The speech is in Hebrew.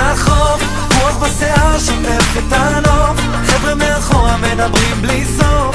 מהחוף, רוח בשיער שוטף את הנוף. חבר'ה מאחורה מדברים בלי סוף.